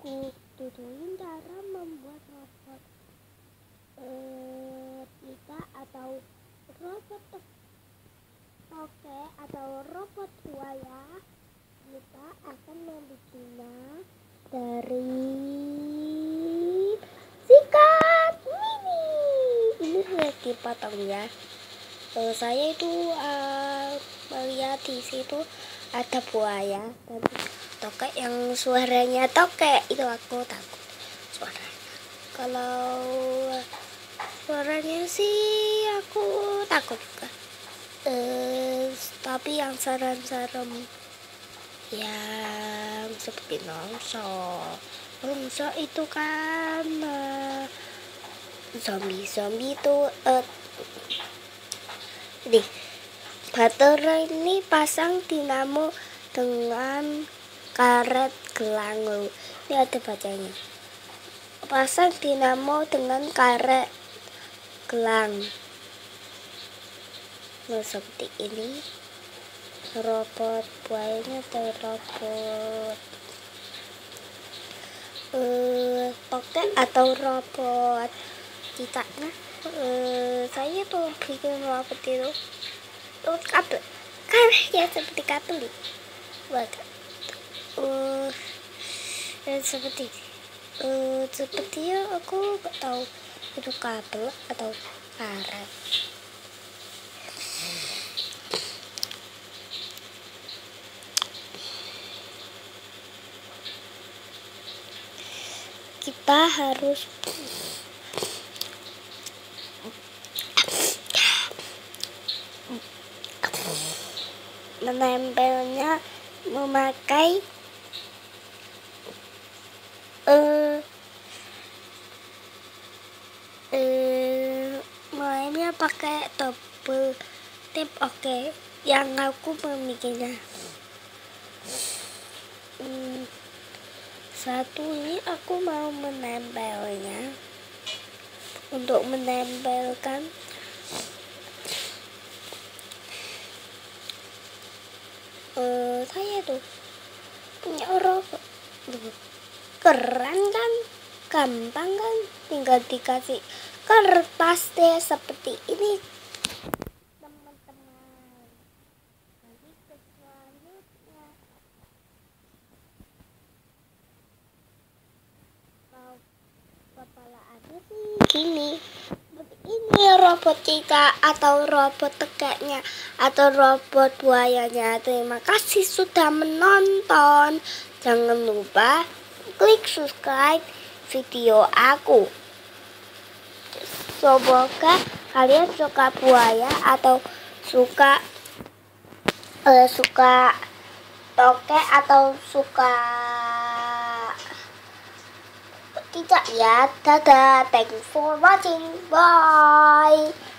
aku tuturin cara membuat robot eh, atau robot oke atau robot buaya kita akan membuatnya dari sikat mini. Ini sudah dipotong ya uh, saya itu uh, melihat di situ ada buaya dan tokek yang suaranya tokek itu aku takut suaranya. Kalau suaranya sih aku takut juga. Eh, tapi yang serem-serem yang seperti nongso. Nongso itu kan uh, zombie zombie itu uh, nih baterai ini pasang dinamo dengan karet gelang ini ada bacanya. Pasang dinamo dengan karet gelang. Nah, seperti ini. Robot buayanya atau robot? Eh uh, atau robot? Cicaknya? Uh, saya tuh bikin robot itu. Robot kabel kan ya seperti kabel bukan uh, seperti uh, sepertinya aku nggak tahu itu kabel atau karet. Kita harus menempelnya memakai eh uh, pakai double tip oke. Okay. yang aku memikirnya. Hmm, satu ini aku mau menempelnya. Untuk menempelkan. Uh, saya tuh punya robot. Keren kan? Gampang kan? Tinggal dikasih kertas deh seperti ini. Gini ini robot kita atau robot tegaknya atau robot buayanya. Terima kasih sudah menonton. Jangan lupa klik subscribe video aku semoga kalian suka buaya atau suka uh, suka tokek atau suka tidak? Ya dadah. Thank you for watching. Bye